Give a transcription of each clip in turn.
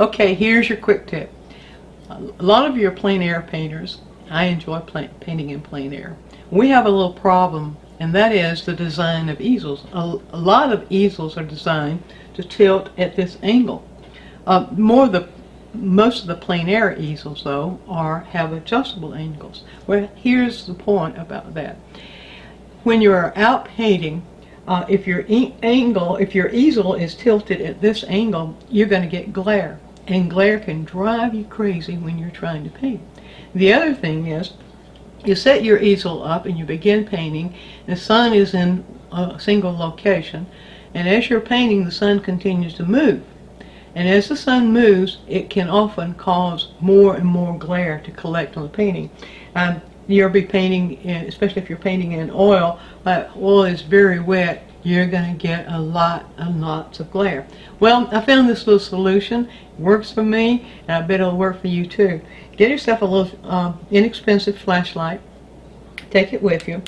Okay, here's your quick tip. A lot of your plein air painters, I enjoy painting in plein air. We have a little problem, and that is the design of easels. A, a lot of easels are designed to tilt at this angle. Uh, more the most of the plein air easels, though, are have adjustable angles. Well, here's the point about that. When you're out painting, uh, if your angle, if your easel is tilted at this angle, you're going to get glare. And glare can drive you crazy when you're trying to paint. The other thing is, you set your easel up and you begin painting, the sun is in a single location, and as you're painting, the sun continues to move. And as the sun moves, it can often cause more and more glare to collect on the painting. Um, you'll be painting, in, especially if you're painting in oil, but oil is very wet, you're going to get a lot and lots of glare. Well, I found this little solution. It works for me, and I bet it'll work for you too. Get yourself a little uh, inexpensive flashlight. Take it with you.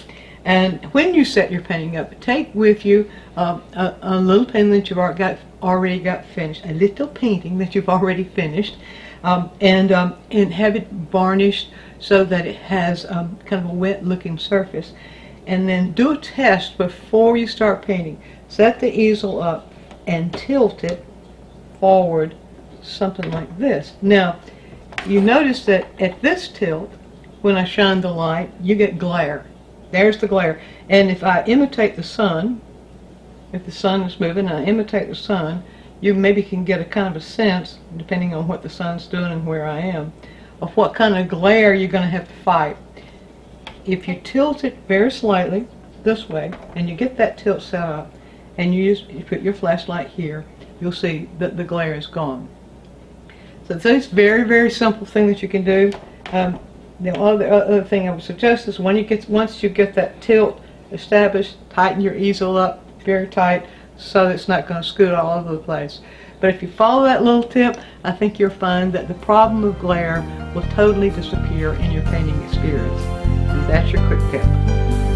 And when you set your painting up, take with you uh, a, a, little painting that you've already got, already got finished, a little painting that you've already finished, um, and, um, and have it varnished so that it has um, kind of a wet looking surface. And then do a test before you start painting. Set the easel up and tilt it forward something like this. Now, you notice that at this tilt, when I shine the light, you get glare. There's the glare. And if I imitate the sun, if the sun is moving I imitate the sun, you maybe can get a kind of a sense, depending on what the sun's doing and where I am, of what kind of glare you're going to have to fight. If you tilt it very slightly this way, and you get that tilt set up, and you, use, you put your flashlight here, you'll see that the glare is gone. So it's a very, very simple thing that you can do. Um, the other, other thing I would suggest is when you get once you get that tilt established, tighten your easel up very tight so it's not going to scoot all over the place. But if you follow that little tip, I think you'll find that the problem of glare will totally disappear in your painting experience. That's your quick tip.